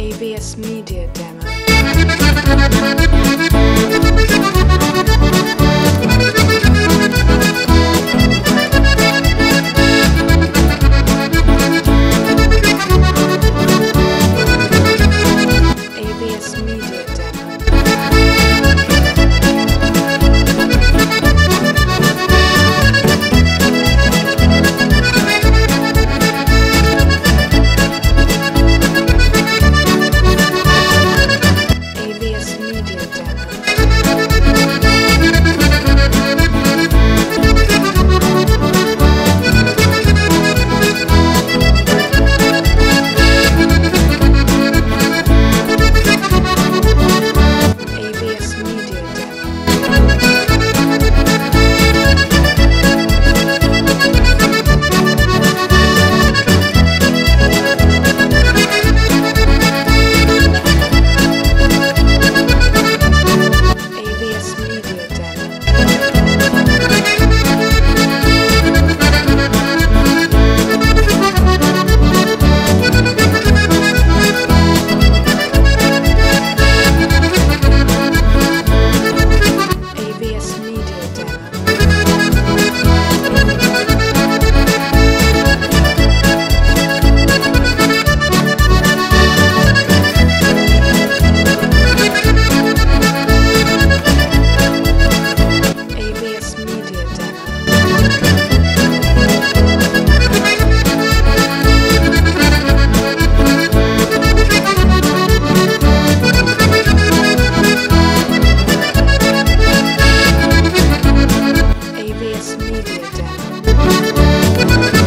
AVS Media Demo. Música